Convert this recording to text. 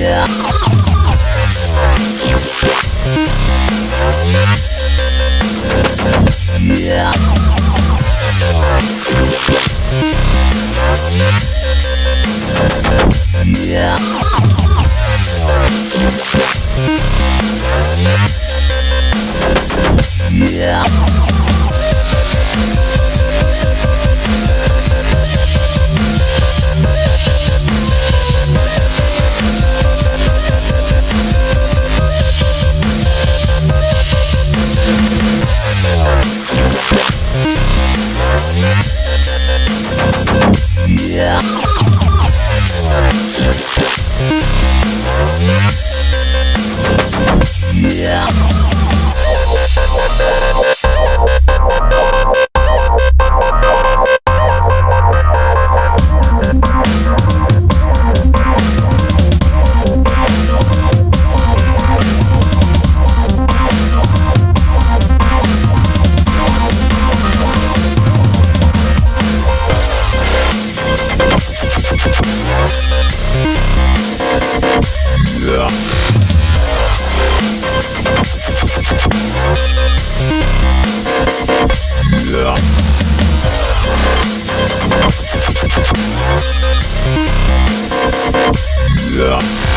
Yeah. Yeah.